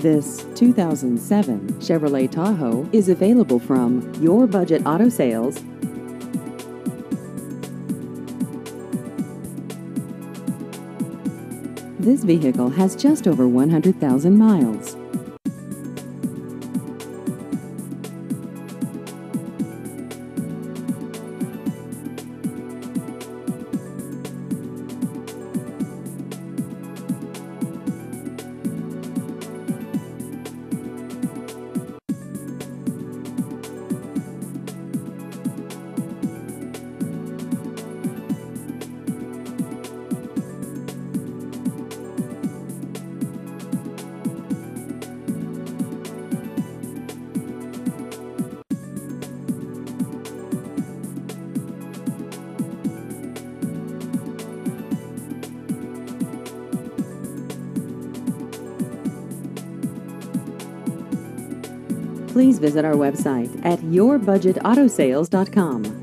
This 2007 Chevrolet Tahoe is available from Your Budget Auto Sales. This vehicle has just over 100,000 miles. Please visit our website at yourbudgetautosales.com.